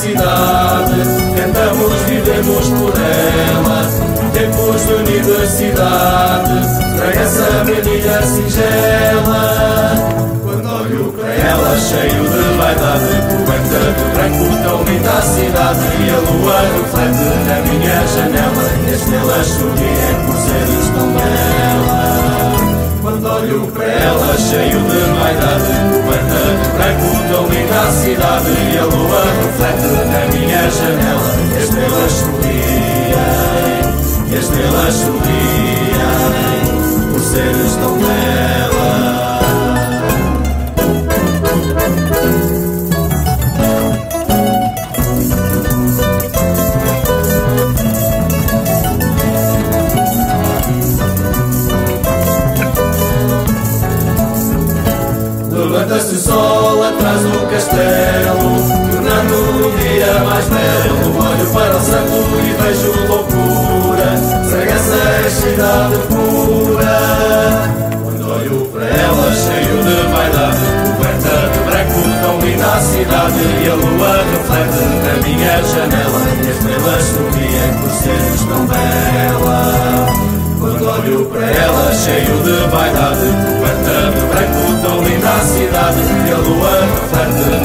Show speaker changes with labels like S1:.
S1: cidade, cantamos, vivemos por ela. Tempos de universidade, essa medilha singela. Quando olho para ela, cheio de vaidade, coberta de branco, tão linda a cidade. E a lua reflete na minha janela, as estrelas sorriem seres tão bela. Levanta-se o sol atrás do castelo, tornando o dia mais belo. Olho para o santo e a lua reflete na minha janela, e as estrelas sorriem por seres tão bela. Quando olho para ela, cheio de vaidade, coberta de branco, tão linda a cidade. E a lua reflete